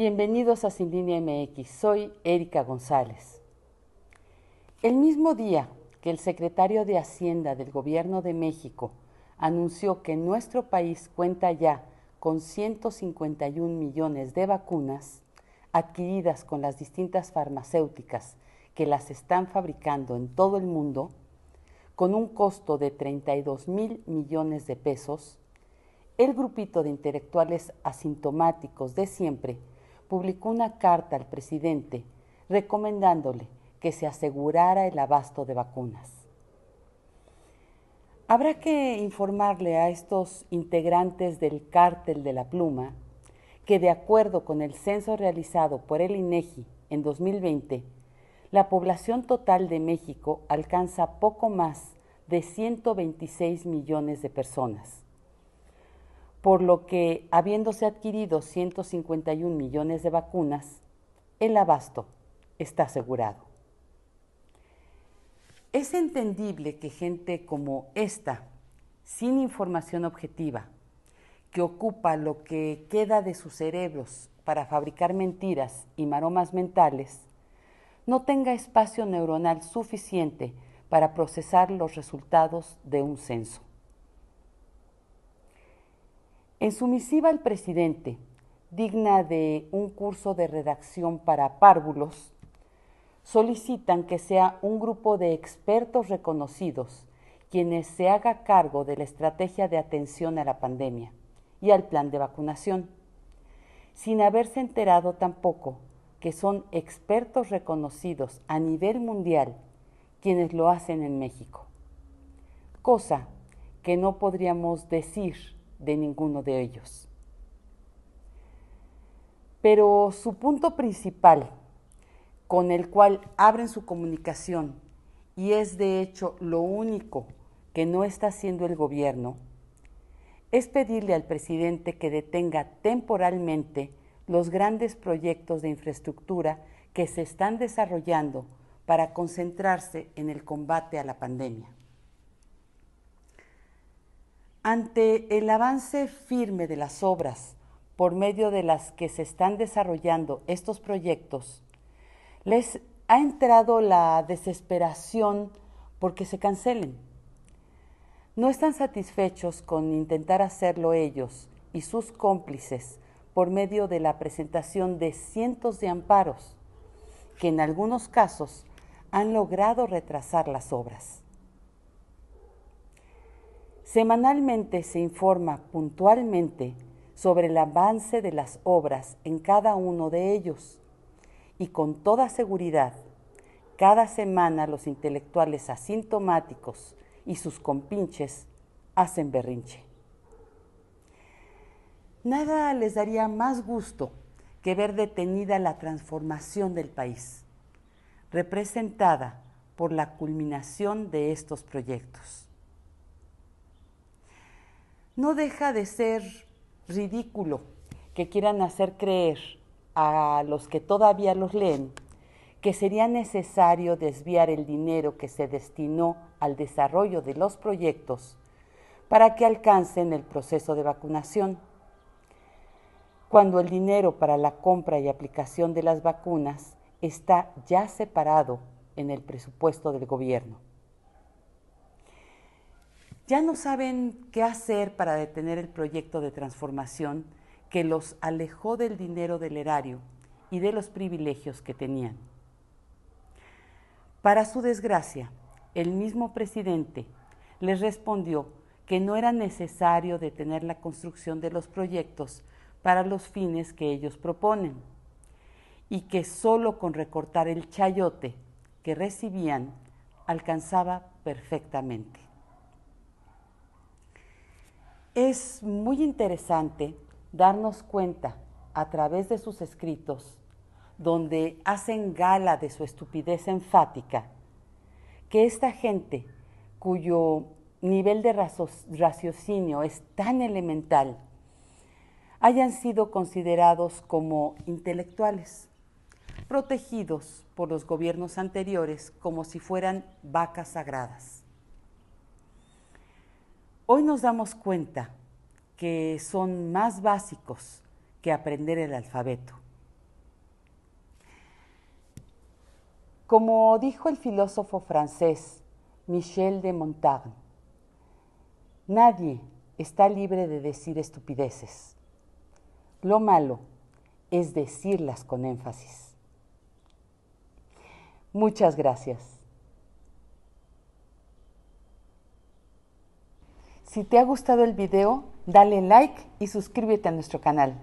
Bienvenidos a Sin Línea MX, soy Erika González. El mismo día que el secretario de Hacienda del Gobierno de México anunció que nuestro país cuenta ya con 151 millones de vacunas adquiridas con las distintas farmacéuticas que las están fabricando en todo el mundo, con un costo de 32 mil millones de pesos, el grupito de intelectuales asintomáticos de siempre publicó una carta al presidente recomendándole que se asegurara el abasto de vacunas. Habrá que informarle a estos integrantes del cártel de la pluma que de acuerdo con el censo realizado por el INEGI en 2020, la población total de México alcanza poco más de 126 millones de personas, por lo que, habiéndose adquirido 151 millones de vacunas, el abasto está asegurado. Es entendible que gente como esta, sin información objetiva, que ocupa lo que queda de sus cerebros para fabricar mentiras y maromas mentales, no tenga espacio neuronal suficiente para procesar los resultados de un censo. En su misiva al presidente, digna de un curso de redacción para párvulos, solicitan que sea un grupo de expertos reconocidos quienes se haga cargo de la estrategia de atención a la pandemia y al plan de vacunación, sin haberse enterado tampoco que son expertos reconocidos a nivel mundial quienes lo hacen en México, cosa que no podríamos decir de ninguno de ellos. Pero su punto principal con el cual abren su comunicación y es de hecho lo único que no está haciendo el gobierno, es pedirle al presidente que detenga temporalmente los grandes proyectos de infraestructura que se están desarrollando para concentrarse en el combate a la pandemia. Ante el avance firme de las obras por medio de las que se están desarrollando estos proyectos, les ha entrado la desesperación porque se cancelen. No están satisfechos con intentar hacerlo ellos y sus cómplices por medio de la presentación de cientos de amparos, que en algunos casos han logrado retrasar las obras. Semanalmente se informa puntualmente sobre el avance de las obras en cada uno de ellos y con toda seguridad, cada semana los intelectuales asintomáticos y sus compinches hacen berrinche. Nada les daría más gusto que ver detenida la transformación del país, representada por la culminación de estos proyectos. No deja de ser ridículo que quieran hacer creer a los que todavía los leen que sería necesario desviar el dinero que se destinó al desarrollo de los proyectos para que alcancen el proceso de vacunación. Cuando el dinero para la compra y aplicación de las vacunas está ya separado en el presupuesto del gobierno. Ya no saben qué hacer para detener el proyecto de transformación que los alejó del dinero del erario y de los privilegios que tenían. Para su desgracia, el mismo presidente les respondió que no era necesario detener la construcción de los proyectos para los fines que ellos proponen y que solo con recortar el chayote que recibían alcanzaba perfectamente. Es muy interesante darnos cuenta a través de sus escritos, donde hacen gala de su estupidez enfática, que esta gente cuyo nivel de raciocinio es tan elemental, hayan sido considerados como intelectuales, protegidos por los gobiernos anteriores como si fueran vacas sagradas. Hoy nos damos cuenta que son más básicos que aprender el alfabeto. Como dijo el filósofo francés Michel de Montaigne, nadie está libre de decir estupideces. Lo malo es decirlas con énfasis. Muchas gracias. Si te ha gustado el video, dale like y suscríbete a nuestro canal.